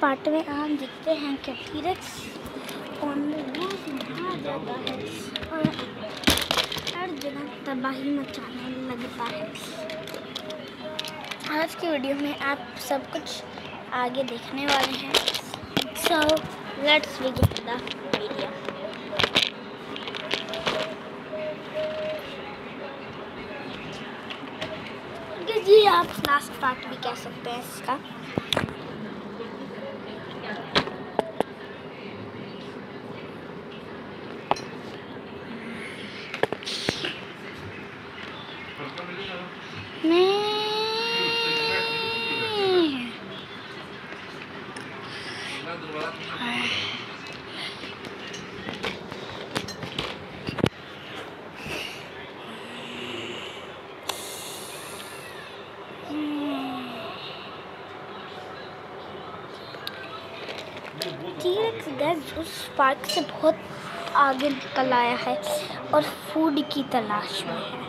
Part में आप देखते हैं कि टीरेक्स और हर जगह तबाही मचाने लगता है। आज की वीडियो में आप सब कुछ आगे देखने वाले हैं। So let's begin the video आप लास्ट पार्ट भी कह सकते हैं इसका। टीरेक्स गैस उस पार्क से बहुत आगे निकल आया है और फ़ूड की तलाश में है।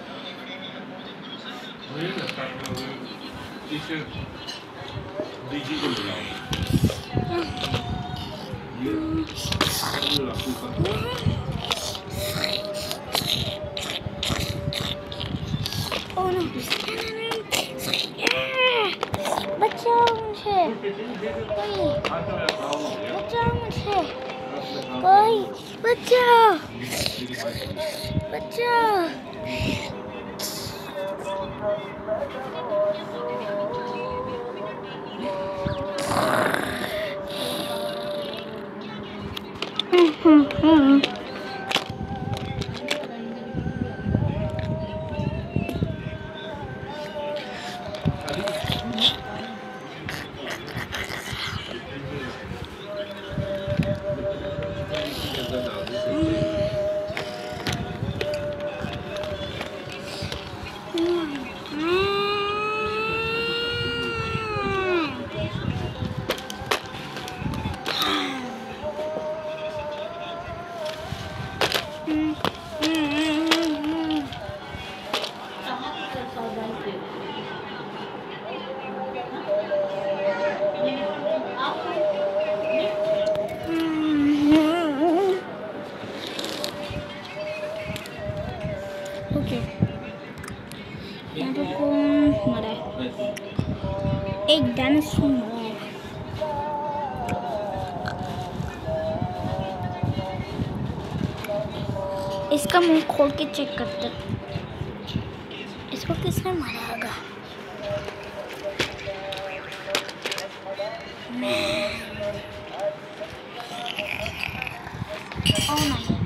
बचाओ मुझे मुझे कोई बचाओ Let the Lord rule. यहाँ पर कौन मरा। है एक मरा है। इसका मुँह खोल के चेक करते इसको किसने मारा होगा? मैं। Oh